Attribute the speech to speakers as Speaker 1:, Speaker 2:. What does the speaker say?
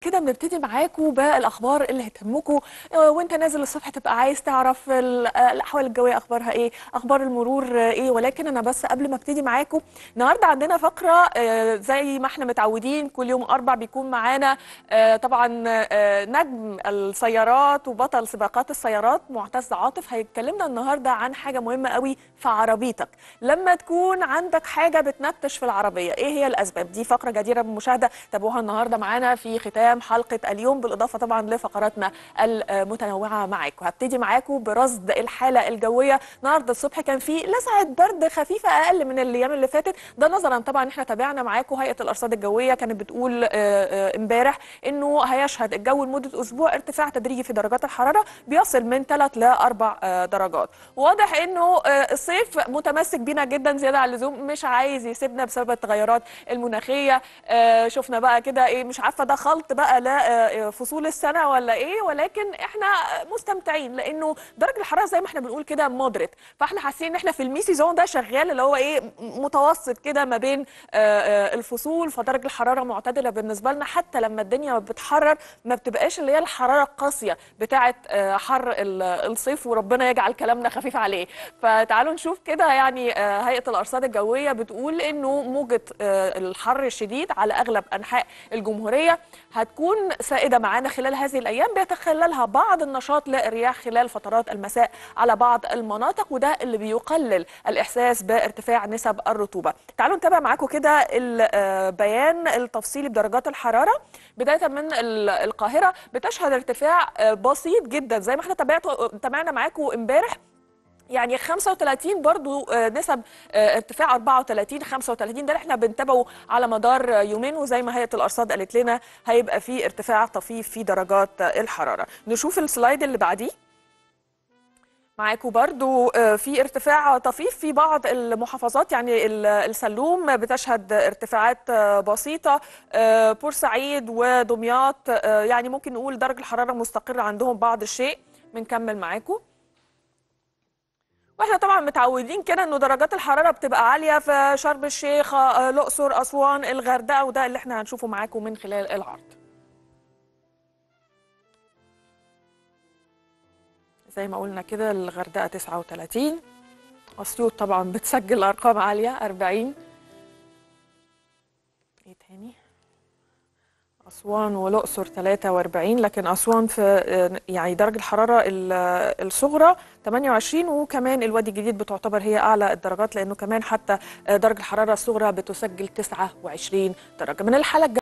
Speaker 1: كده بنبتدي معاكم بالاخبار اللي هتهمكم آه، وانت نازل الصبح تبقى عايز تعرف ال- الأحوال الجوية أخبارها إيه أخبار المرور إيه. ولكن أنا بس قبل ما أبتدي معاكم النهارده عندنا فقرة آه، زي ما إحنا متعودين كل يوم أربع بيكون معانا آه، طبعا نجم السيارات وبطل سباقات السيارات معتز عاطف. هيتكلمنا النهارده عن حاجة مهمة قوي في عربيتك. لما تكون عندك حاجة بتنتش في العربية إيه هي الأسباب؟ دي فقرة جديرة بالمشاهده تابعوها النهارده معانا في ختام حلقة اليوم بالإضافة طبعا لفقراتنا المتنوعة معاكم هبتدي معاكم برصد الحالة الجوية. النهارده الصبح كان في لسعة برد خفيفة أقل من الأيام اللي فاتت. ده نظرا طبعا إحنا تابعنا معاكم. هيئة الأرصاد الجوية كانت بتقول آه، آه، إمبارح إنه هيشهد الجو لمدة أسبوع ارتفاع تدريجي في درجات الحرارة بيصل من 3 ل 4 درجات. واضح إنه آه، الصيف متمسك بينا جدا زيادة عن اللزوم. مش عايز يسيبنا بسبب التغيرات المناخية. شفنا بقى كده إيه مش عارفة ده خلط بقى لا فصول السنة ولا إيه ولكن إحنا مستمتعين لأنه درجة الحرارة زي ما إحنا بنقول كده moderate فإحنا حاسين إن إحنا في ال mid season ده شغال اللي هو إيه متوسط كده ما بين آه، آه، الفصول. فدرجة الحرارة معتدلة بالنسبة لنا حتى لما الدنيا بتحرر ما بتبقاش اللي هي الحرارة القاسيه بتاعه آه، حر ال- الصيف وربنا يجعل كلامنا خفيف عليه. فتعالوا نشوف كده يعني آه، هيئة الأرصاد الجوية بتقول إنه موجة آه، الحر الشديد على أغلب أنحاء الجمهورية. هتكون سائدة معانا خلال هذه الأيام بيتخللها بعض النشاط للرياح خلال فترات المساء على بعض المناطق وده اللي بيقلل الإحساس بارتفاع نسب الرطوبة. تعالوا نتابع معاكم كده البيان التفصيلي بدرجات الحرارة. بداية من ال- القاهرة بتشهد ارتفاع آه، بسيط جدا زي ما إحنا تابعنا معاكم امبارح. يعني 35 برضو آه، نسب آه، ارتفاع 34 35 ده اللي إحنا بنتابعه على مدار آه، يومين. وزي ما هيئة الأرصاد قالت لنا هيبقى في ارتفاع طفيف في درجات الحرارة. نشوف السلايد اللي بعديه. معاكم برضو في ارتفاع طفيف في بعض المحافظات. يعني ال- السلوم بتشهد ارتفاعات بسيطة بورسعيد ودمياط يعني ممكن نقول درجة الحرارة مستقرة عندهم بعض الشيء. بنكمل معاكم وإحنا طبعا متعودين كده إنه درجات الحرارة بتبقى عالية في شرم الشيخ الأقصر أسوان الغردقة وده اللي إحنا هنشوفه معاكم من خلال العرض. زي ما قلنا كده الغردقة 39 أسيوط طبعا بتسجل أرقام عالية 40 إيه تاني؟ أسوان والأقصر 43 لكن أسوان في آه، يعني درجة الحرارة ال- آه، الصغرى 28 وكمان الوادي الجديد بتعتبر هي أعلى الدرجات لأنه كمان حتى آه، درجة الحرارة الصغرى بتسجل 29 درجة. من الحالة